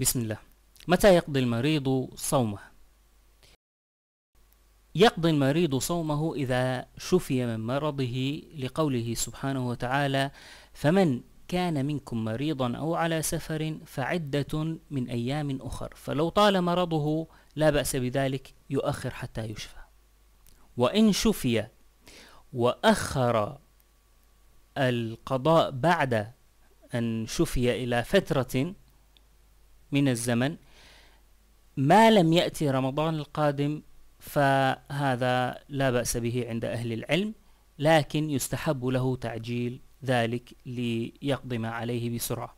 بسم الله. متى يقضي المريض صومه؟ يقضي المريض صومه إذا شفي من مرضه لقوله سبحانه وتعالى فمن كان منكم مريضا أو على سفر فعدة من أيام أخر فلو طال مرضه لا بأس بذلك يؤخر حتى يشفى. وإن شفي وأخر القضاء بعد أن شفي إلى فترة من الزمن ما لم يأتي رمضان القادم فهذا لا بأس به عند أهل العلم لكن يستحب له تعجيل ذلك ليقضي ما عليه بسرعة.